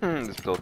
Hm, das ist blöd.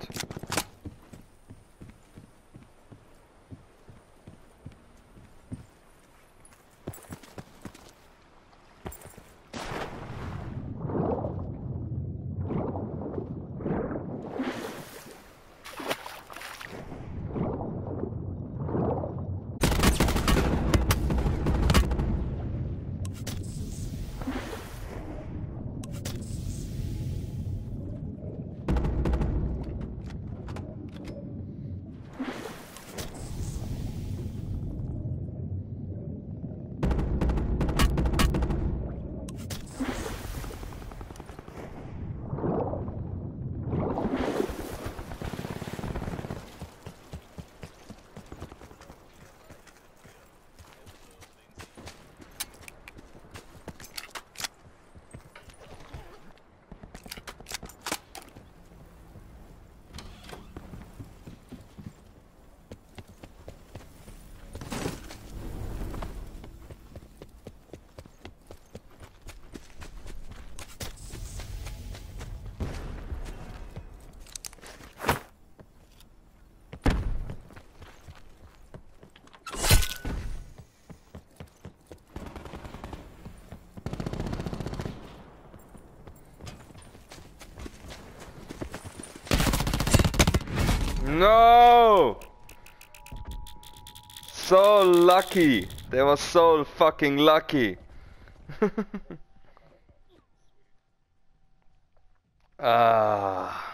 No! So lucky! They were so fucking lucky! ah.